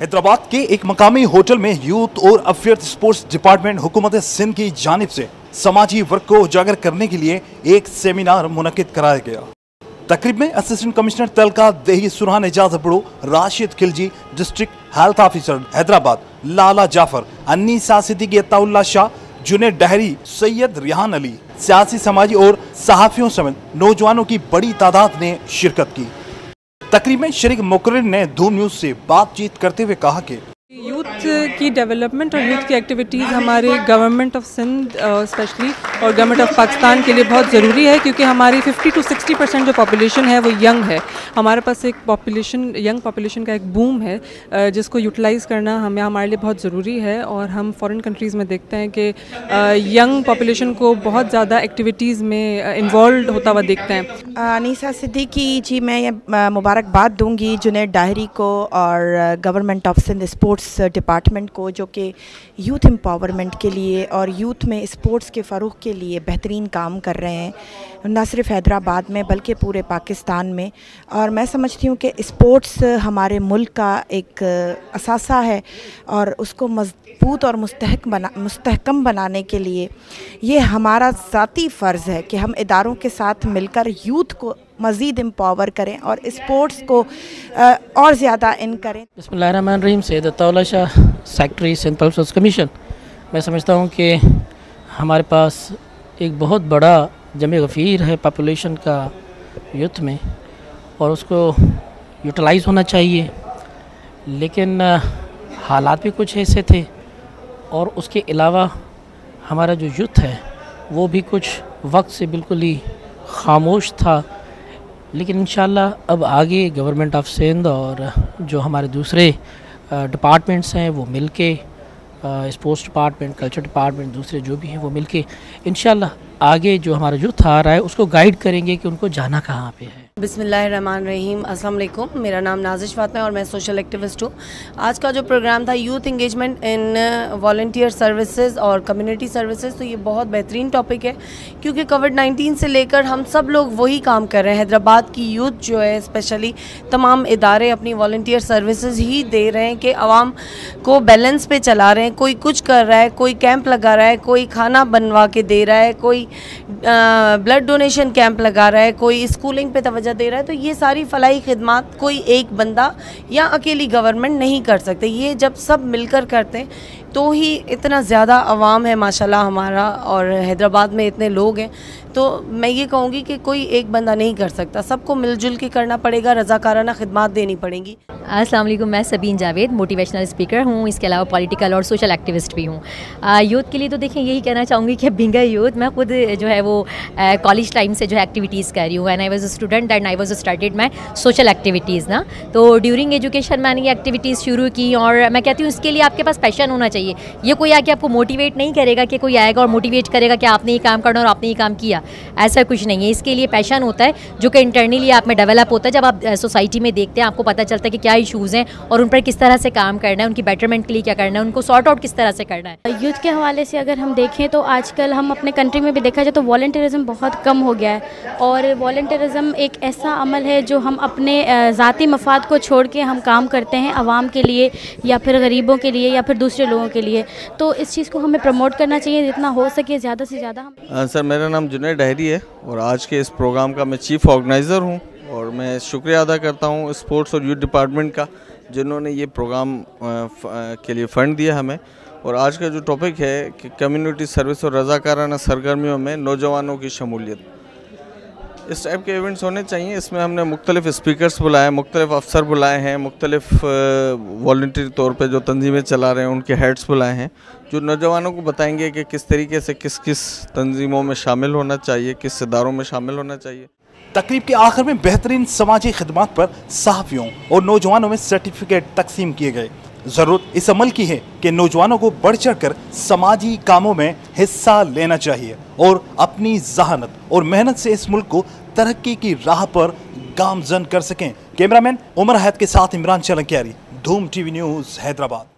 हैदराबाद के एक मकामी होटल में यूथ और अफेयर स्पोर्ट्स डिपार्टमेंट हुकूमत सिंध की जानब से समाजी वर्क को उजागर करने के लिए एक सेमिनार मुनद कराया गया। तकरीब में असिस्टेंट कमिश्नर तलका देही सुरहान एजाज बड़ो Rashid Khilji, district health officer Hyderabad, Lala Jafar Annisa Siddiqui Ataullah Shah, Junaid Dahri, Syed Rihan Ali, सियासी समाजी और सहाफियों समेत नौजवानों की बड़ी तादाद ने शिरकत की। तकरीब में शरीक मुकर ने धूम न्यूज़ से बातचीत करते हुए कहा कि यूथ की डेवलपमेंट और यूथ की एक्टिविटीज़ हमारे गवर्नमेंट ऑफ़ सिंध स्पेशली और गवर्नमेंट ऑफ़ पाकिस्तान के लिए बहुत ज़रूरी है क्योंकि हमारी 50 टू 60 परसेंट जो पॉपुलेशन है वो यंग है। हमारे पास एक पॉपुलेशन यंग पॉपुलेशन का एक बूम है uh, जिसको यूटिलाइज़ करना हमें हमारे लिए बहुत ज़रूरी है और हम फॉरेन कंट्रीज़ में देखते हैं कि यंग uh, पॉपुलेशन को बहुत ज़्यादा एक्टिविटीज़ में इन्वॉल्व uh, होता हुआ देखते हैं। अनीसा सिद्दीकी जी मैं ये मुबारकबाद दूँगी जुनेद डाहरी को और government of Sindh sports department को, जो कि यूथ एम्पावरमेंट के लिए और यूथ में स्पोर्ट्स के फ़रोग के लिए बेहतरीन काम कर रहे हैं। न सिर्फ़ हैदराबाद में, बल्कि पूरे पाकिस्तान में। और मैं समझती हूँ कि स्पोर्ट्स हमारे मुल्क का एक असासा है और उसको मज़बूत और मुस्तक बना मुस्तकम बनाने के लिए ये हमारा ज़ाती फ़र्ज़ है कि हम इदारों के साथ मिलकर यूथ को मज़ीद एम्पावर करें और स्पोर्ट्स को और ज़्यादा इन करें। बसमान रहीम सैद शाह। सेक्रटरी सिंध पल्स कमीशन मैं समझता हूँ कि हमारे पास एक बहुत बड़ा जम गफ़ीर है पापोलेशन का यूथ में और उसको यूटिलाइज़ होना चाहिए। लेकिन हालात भी कुछ ऐसे थे और उसके अलावा हमारा जो यूथ है, वो भी कुछ वक्त से बिल्कुल ही खामोश था। लेकिन इन अब आगे गवर्नमेंट ऑफ़ सिंध और जो हमारे दूसरे डिपार्टमेंट्स हैं, वो मिल के स्पोर्ट्स डिपार्टमेंट कल्चर डिपार्टमेंट दूसरे जो भी हैं, वो मिल के इन आगे जो हमारा यूथ आ रहा है उसको गाइड करेंगे कि उनको जाना कहाँ पर है। बिसमीम अस्सलाम मेरा नाम नाजिश फातमा और मैं सोशल एक्टिविस्ट हूँ। आज का जो प्रोग्राम था, youth engagement in volunteer services और कम्युनिटी सर्विसेज़ तो ये बहुत बेहतरीन टॉपिक है, क्योंकि कोविड 19 से लेकर हम सब लोग वही काम कर रहे हैं। हैदराबाद की यूथ जो है, स्पेशली तमाम इदारे अपनी वॉल्टियर सर्विसेज़ ही दे रहे हैं कि आवाम को बैलेंस पे चला रहे हैं। कोई कुछ कर रहा है, कोई कैंप लगा रहा है, कोई खाना बनवा के दे रहा है, कोई ब्लड डोनेशन कैंप लगा रहा है, कोई स्कूलिंग पर पे तवज्जो दे रहा है तो ये सारी फलाई खिदमत कोई एक बंदा या अकेली गवर्नमेंट नहीं कर सकते। ये जब सब मिलकर करते तो ही इतना ज़्यादा आवाम है, माशाल्लाह हमारा, और हैदराबाद में इतने लोग हैं। तो मैं ये कहूँगी कि कोई एक बंदा नहीं कर सकता। सबको मिलजुल के करना पड़ेगा, रज़ाकाराना खदमात देनी पड़ेंगी। अस्सलाम मैं सबीन जावेद मोटिवेशनल स्पीकर हूँ। इसके अलावा पॉलिटिकल और सोशल एक्टिविस्ट भी हूँ। यूथ के लिए तो देखें यही कहना चाहूँगी कि बिंगर यूथ मैं खुद जो है वो कॉलेज टाइम से जो है एक्टिविटीज़ कर रही हूँ। And I was student and I was started my social activities ना? तो ड्यूरिंग एजुकेशन मैंने ये एक्टिविटीज़ शुरू की और मैं कहती हूँ, इसके लिए आपके पास पैशन होना चाहिए। ये कोई आके आपको मोटिवेट नहीं करेगा कि कोई आएगा और मोटिवेट करेगा कि आपने ये काम करना और आपने ये काम किया। ऐसा कुछ नहीं है। इसके लिए पैशन होता है, जो कि इंटरनली आप में डेवलप होता है। जब आप सोसाइटी में देखते हैं, आपको पता चलता है कि क्या इशूज़ हैं और उन पर किस तरह से काम करना है उनकी बेटरमेंट के लिए क्या करना है उनको सॉर्ट आउट किस तरह से करना है। यूथ के हवाले से अगर हम देखें तो आजकल हम अपने कंट्री में भी देखा जाए तो वॉल्टियरिज्म बहुत कम हो गया है और वॉल्टियरिज्म एक ऐसा अमल है जो हम अपने ज़ाती मफाद को छोड़ के हम काम करते हैं आवाम के लिए या फिर गरीबों के लिए या फिर दूसरे लोगों के लिए। तो इस चीज़ को हमें प्रमोट करना चाहिए जितना हो सके ज़्यादा से ज़्यादा हम सर मेरा नाम जुनेद डहरी है और आज के इस प्रोग्राम का मैं चीफ़ ऑर्गेनाइज़र हूँ। और मैं शुक्रिया अदा करता हूँ स्पोर्ट्स और यूथ डिपार्टमेंट का, जिन्होंने ये प्रोग्राम के लिए फ़ंड दिया हमें। और आज का जो टॉपिक है कि कम्युनिटी सर्विस और रज़ाकाराना सरगर्मियों में नौजवानों की शमूलियत। इस टाइप के इवेंट्स होने चाहिए। इसमें हमने मुख्तलिफ़ स्पीकर्स बुलाए, मुख्तलिफ़ अफसर बुलाए हैं, मुख्तलिफ़ वॉल्टियर तौर पर जो तंजीमें चला रहे हैं, उनके हेड्स बुलाए हैं, जो नौजवानों को बताएँगे कि किस तरीके से किस किस तंजीमों में शामिल होना चाहिए, किस इदारों में शामिल होना चाहिए। तकरीब के आखिर में बेहतरीन समाजी खदमात पर सहाफ़ियों और नौजवानों में सर्टिफिकेट तकसीम किए गए। ज़रूरत इस अमल की है कि नौजवानों को बढ़ चढ़ कर समाजी कामों में हिस्सा लेना चाहिए और अपनी जहानत और मेहनत से इस मुल्क को तरक्की की राह पर गामजन कर सकें। कैमरामैन उमर हैद के साथ इमरान चलंकियारी धूम टीवी न्यूज़ हैदराबाद।